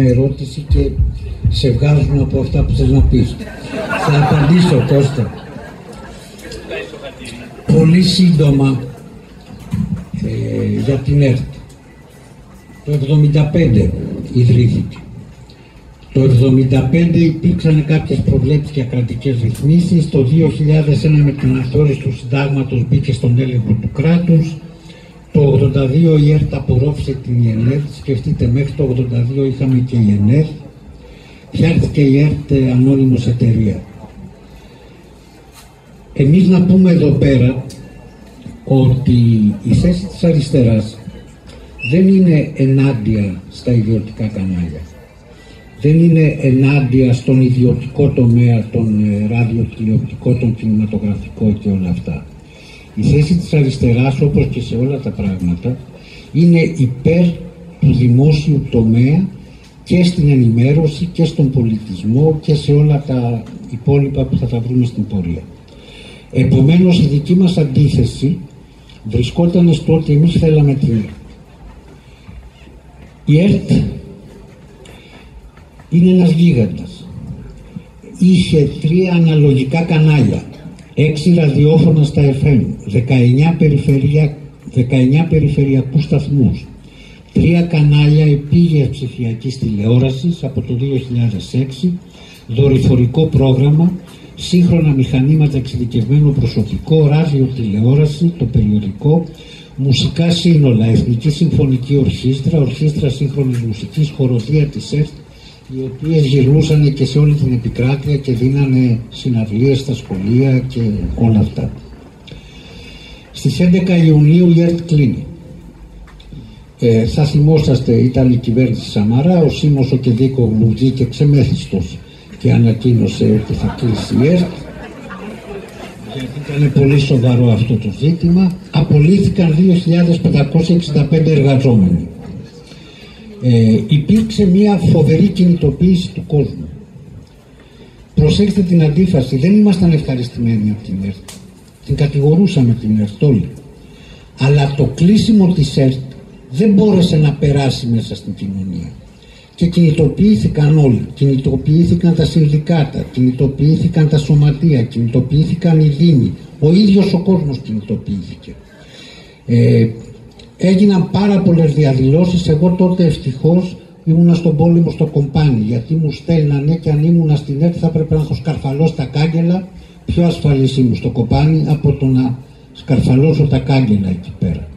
ερώτηση και σε βγάζουν από αυτά που θες να πεις. Θα απαντήσω Κώστα. Πολύ σύντομα ε, για την ΕΡΤ. Το 1975 ιδρύθηκε. Το 1975 υπήρξαν κάποιες προβλέψεις για κρατικές ρυθμίσεις. Το 2001 με την αθόρυση του συντάγματος μπήκε στον έλεγχο του κράτους. Το 82 η ΕΡΤ απορρόφησε την ΙΕΝΕΡ. Σκεφτείτε μέχρι το 82 είχαμε και η ΙΕΝΕΡ. Φτιάχτηκε η ΕΡΤ ανώνυμος εταιρεία. Εμείς να πούμε εδώ πέρα ότι η θέση της αριστεράς δεν είναι ενάντια στα ιδιωτικά κανάλια. Δεν είναι ενάντια στον ιδιωτικό τομέα, τον ε, ραδιοτηλεοπτικό, τον κινηματογραφικό και όλα αυτά. Η θέση της αριστεράς, όπως και σε όλα τα πράγματα, είναι υπέρ του δημόσιου τομέα και στην ενημέρωση και στον πολιτισμό και σε όλα τα υπόλοιπα που θα τα βρούμε στην πορεία. Επομένως η δική μας αντίθεση βρισκόταν στο ότι εμείς θέλαμε την ΕΡΤ. Η ΕΡΤ είναι ένας γίγαντας. Είχε τρία αναλογικά κανάλια, έξι ραδιόφωνα στα FM, 19, περιφερεια... 19 περιφερειακούς σταθμούς, τρία κανάλια επίγειας ψηφιακής τηλεόρασης από το 2006, δορυφορικό πρόγραμμα, σύγχρονα μηχανήματα εξειδικευμένο προσωπικό, ράδιο τηλεόραση, το περιοδικό, μουσικά σύνολα, Εθνική Συμφωνική Ορχήστρα, Ορχήστρα Σύγχρονης Μουσικής, Χοροδία της ΕΡΤ, οι οποίες γυρνούσαν και σε όλη την επικράτεια και δίνανε συναυλίες στα σχολεία και όλα αυτά. Στις 11 Ιουνίου η ΕΡΤ κλείνει. Ε, θα θυμόσαστε, ήταν η κυβέρνηση Σαμαρά, ο Σίμος ο Κεδίκο βγήκε ξεμέθιστος και ανακοίνωσε ότι θα κλείσει η ΕΡΤ γιατί ήταν πολύ σοβαρό αυτό το ζήτημα. Απολύθηκαν 2.565 εργαζόμενοι. Ε, υπήρξε μια φοβερή κινητοποίηση του κόσμου. Προσέξτε την αντίφαση, δεν ήμασταν ευχαριστημένοι από την ΕΡΤ. Την κατηγορούσαμε την ΕΡΤ όλοι. Αλλά το κλείσιμο της ΕΡΤ δεν μπόρεσε να περάσει μέσα στην κοινωνία και κινητοποιήθηκαν όλοι. Κινητοποιήθηκαν τα συνδικάτα, κινητοποιήθηκαν τα σωματεία, κινητοποιήθηκαν οι δήμοι. Ο ίδιος ο κόσμος κινητοποιήθηκε. Ε, έγιναν πάρα πολλές διαδηλώσεις. Εγώ τότε ευτυχώς ήμουνα στον πόλεμο στο κομπάνι γιατί μου στέλνανε και αν ήμουνα στην ΕΡΤ θα έπρεπε να έχω σκαρφαλώσει τα κάγκελα πιο ασφαλής ήμουν στο κομπάνι από το να σκαρφαλώσω τα κάγκελα εκεί πέρα.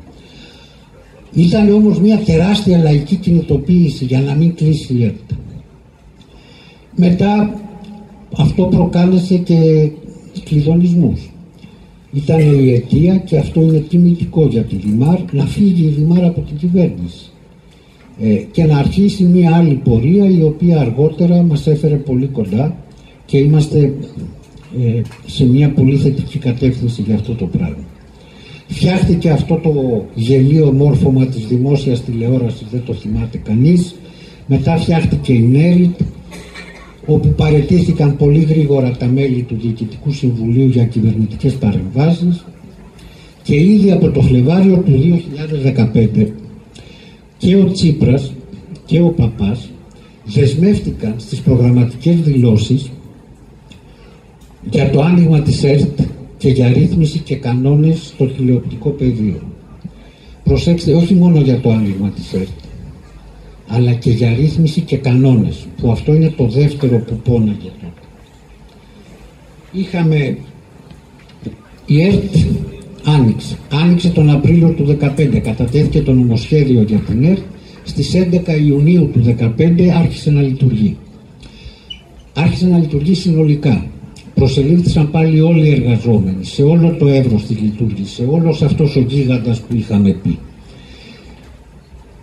Ήταν όμως μια τεράστια λαϊκή κινητοποίηση για να μην κλείσει η ΕΡΤ. Μετά αυτό προκάλεσε και κλειδονισμούς. Ήταν η αιτία και αυτό είναι τιμητικό για τη Δημάρ να φύγει η Δημάρ από την κυβέρνηση ε, και να αρχίσει μια άλλη πορεία η οποία αργότερα μας έφερε πολύ κοντά και είμαστε ε, σε μια πολύ θετική κατεύθυνση για αυτό το πράγμα. Φτιάχτηκε αυτό το γελίο μόρφωμα της δημόσιας τηλεόρασης, δεν το θυμάται κανείς. Μετά φτιάχτηκε η Νέριτ, όπου παρετήθηκαν πολύ γρήγορα τα μέλη του Διοικητικού Συμβουλίου για κυβερνητικές παρεμβάσεις και ήδη από το Φλεβάριο του 2015 και ο Τσίπρας και ο Παπάς δεσμεύτηκαν στις προγραμματικές δηλώσεις για το άνοιγμα της ΕΡΤ και για ρύθμιση και κανόνες στο τηλεοπτικό πεδίο. Προσέξτε, όχι μόνο για το άνοιγμα της ΕΡΤ, αλλά και για ρύθμιση και κανόνες, που αυτό είναι το δεύτερο που πόναγε τότε. Είχαμε, η ΕΡΤ άνοιξε, άνοιξε τον Απρίλιο του 2015, κατατέθηκε το νομοσχέδιο για την ΕΡΤ, στις 11 Ιουνίου του 2015 άρχισε να λειτουργεί. Άρχισε να λειτουργεί συνολικά προσελήφθησαν πάλι όλοι οι εργαζόμενοι σε όλο το εύρος της λειτουργήσε, όλος αυτός ο γίγαντας που είχαμε πει.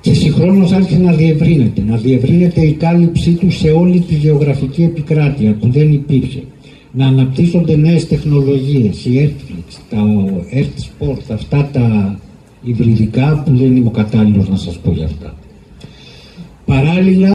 Και συγχρόνως άρχισε να διευρύνεται, να διευρύνεται η κάλυψή του σε όλη τη γεωγραφική επικράτεια που δεν υπήρχε. Να αναπτύσσονται νέες τεχνολογίες, η Airflix, τα Sport, αυτά τα υβριδικά που δεν είμαι ο κατάλληλος να σας πω για αυτά. Παράλληλα